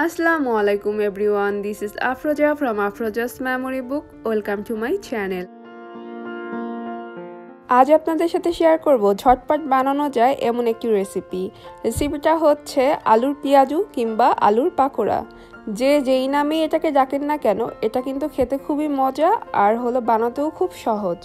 Assalamu alaikum, everyone. This is Afroja from Afroja's Memory book welcome to my channel আজ আপনাদের সাথে share করব ঝটপট বানানো যায় এমন একটি রেসিপি রেসিপিটা হচ্ছে আলুর পেঁয়াজু কিংবা আলুর পাকোড়া। যে যেই নামে এটাকে ডাকেন না কেন, এটা কিন্তু খেতে খুবই মজা আর হলো বানাতেও খুব সহজ।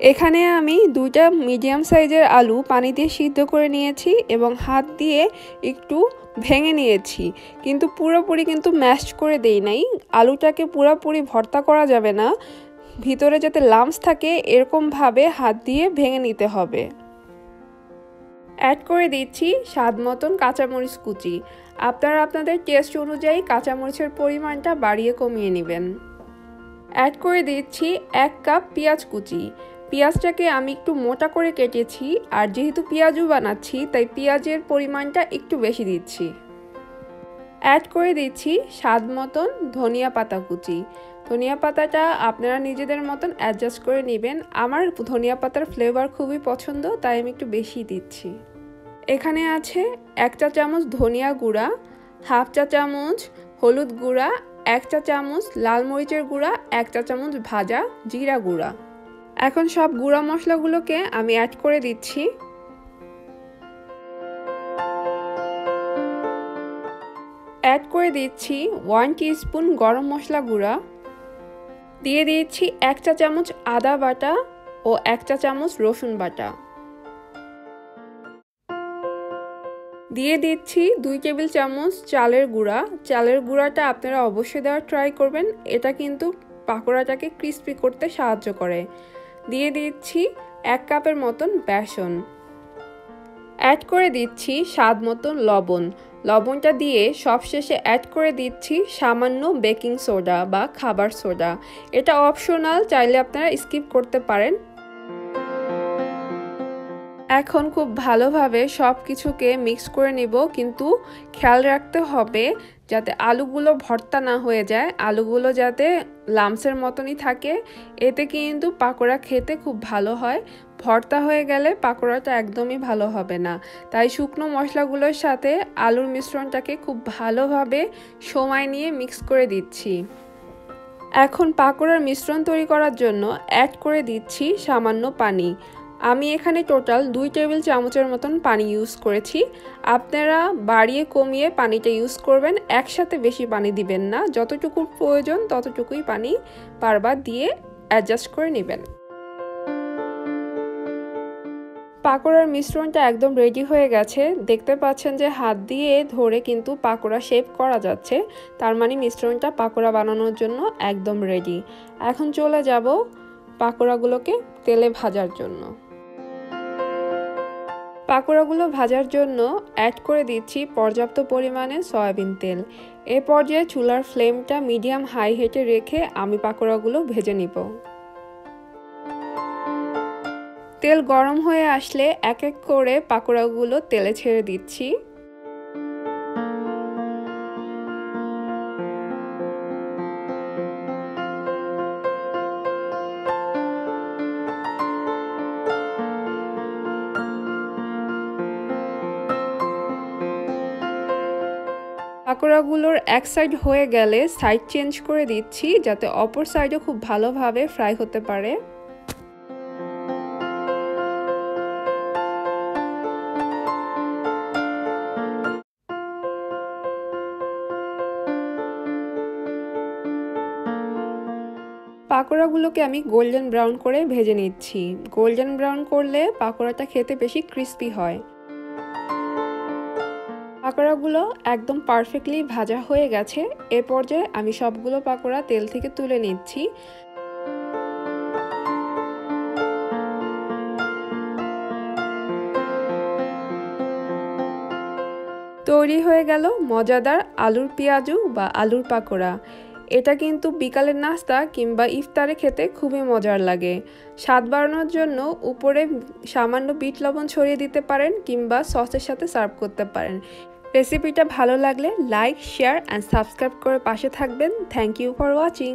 এখানে আমি দুইটা মিডিয়াম সাইজের আলু পানি দিয়ে সিদ্ধ করে নিয়েছি এবং হাত দিয়ে একটু ভেঙে নিয়েছি। কিন্তু পুরোপুরি কিন্তু ম্যাশ করে দেই নাই। আলুটাকে পুরোপুরি ভর্তা করা যাবে না। ভিতরে যাতে লামস থাকে, এরকমভাবে হাত দিয়ে ভেঙে নিতে হবে। অ্যাড করে দিচ্ছি স্বাদ মতন কাঁচামরিচ কুচি। আপনারা আপনাদের টেস্ট অনুযায়ী কাঁচামরিচের পরিমাণটা বাড়িয়ে কমিয়ে নেবেন। অ্যাড করে দিচ্ছি এক কাপ পেঁয়াজ কুচি। পেঁয়াজটাকে আমি একটু মোটা করে কেটেছি, আর যেহেতু পেঁয়াজও বানাচ্ছি, তাই পেঁয়াজের পরিমাণটা একটু বেশি দিচ্ছি। অ্যাড করে দিচ্ছি স্বাদ মতন ধনিয়া পাতা কুচি। ধনিয়া পাতাটা আপনারা নিজেদের মতন অ্যাডজাস্ট করে নেবেন। আমার ধনিয়া পাতার ফ্লেভার খুবই পছন্দ, তাই আমি একটু বেশি দিচ্ছি। এখানে আছে এক চা চামচ ধনিয়া গুঁড়া, হাফ চা চামচ হলুদ গুঁড়া, এক চা চামচ লাল মরিচের গুঁড়া, এক চা চামচ ভাজা জিরা গুঁড়া। এখন সব গুঁড়া মশলাগুলোকে আমি অ্যাড করে দিচ্ছি। অ্যাড করে দিচ্ছি ওয়ান স্পুন গরম মশলা গুঁড়া। দিয়ে দিয়েছি এক চা চামচ আদা বাটা ও এক চা চামচ রসুন বাটা। দিয়ে দিচ্ছি দুই টেবিল চামচ চালের গুঁড়া। চালের গুঁড়াটা আপনারা অবশ্যই দেওয়ার ট্রাই করবেন। এটা কিন্তু পাকোড়াটাকে ক্রিস্পি করতে সাহায্য করে। দিয়ে দিচ্ছি এক কাপের মতন বেসন। অ্যাড করে দিচ্ছি স্বাদ মতন লবণ। লবণটা দিয়ে সবশেষে অ্যাড করে দিচ্ছি সামান্য বেকিং সোডা বা খাবার সোডা এটা অপশনাল চাইলে আপনারা স্কিপ করতে পারেন। এখন খুব ভালোভাবে সব কিছুকে মিক্স করে নিব, কিন্তু খেয়াল রাখতে হবে যাতে আলুগুলো ভর্তা না হয়ে যায়, আলুগুলো যাতে লামসের মতনই থাকে, এতে কিন্তু পাকোড়া খেতে খুব ভালো হয়। ভর্তা হয়ে গেলে পাকোড়াটা একদমই ভালো হবে না। তাই শুকনো মশলাগুলোর সাথে আলুর মিশ্রণটাকে খুব ভালোভাবে সময় নিয়ে মিক্স করে দিচ্ছি। এখন পাকোড়ার মিশ্রণ তৈরি করার জন্য অ্যাড করে দিচ্ছি সামান্য পানি। আমি এখানে টোটাল দুই টেবিল চামচের মতন পানি ইউজ করেছি। আপনারা বাড়িয়ে কমিয়ে পানিটা ইউজ করবেন, একসাথে বেশি পানি দিবেন না। যতটুকু প্রয়োজন ততটুকুই পানি বারবার দিয়ে অ্যাডজাস্ট করে নেবেন। পাকোড়ার মিশ্রণটা একদম রেডি হয়ে গেছে। দেখতে পাচ্ছেন যে হাত দিয়ে ধরে কিন্তু পাকোড়া শেপ করা যাচ্ছে। তার মানে মিশ্রণটা পাকোড়া বানানোর জন্য একদম রেডি এখন চলে যাব পাকোড়াগুলোকে তেলে ভাজার জন্য। পাকোড়াগুলো ভাজার জন্য অ্যাড করে দিচ্ছি পর্যাপ্ত পরিমাণে সয়াবিন তেল। এ পর্যায়ে চুলার ফ্লেমটা মিডিয়াম হাই হেটে রেখে আমি পাকোড়াগুলো ভেজে নিব। তেল গরম হয়ে আসলে এক এক করে পাকোড়াগুলো তেলে ছেড়ে দিচ্ছি। পাকোড়াগুলোর এক সাইড হয়ে গেলে সাইড চেঞ্জ করে দিচ্ছি, যাতে অপর সাইডও খুব ভালোভাবে ফ্রাই হতে পারে। পাকোড়াগুলোকে আমি গোল্ডেন ব্রাউন করে ভেজে নিচ্ছি। গোল্ডেন ব্রাউন করলে পাকোড়াটা খেতে বেশি ক্রিস্পি হয়। পাকোড়াগুলো একদম পারফেক্টলি ভাজা হয়ে গেছে। এ পর্যায়ে আমি সবগুলো পাকোড়া তেল থেকে তুলে নিচ্ছি। তৈরি হয়ে গেল মজাদার আলুর পেঁয়াজু বা আলুর পাকোড়া। এটা কিন্তু বিকালের নাস্তা কিংবা ইফতারে খেতে খুবই মজার লাগে। স্বাদ বাড়ানোর জন্য উপরে সামান্য বিট লবণ ছড়িয়ে দিতে পারেন কিংবা সসের সাথে সার্ভ করতে পারেন। রেসিপিটা ভালো লাগলে লাইক শেয়ার অ্যান্ড সাবস্ক্রাইব করে পাশে থাকবেন। Thank you for watching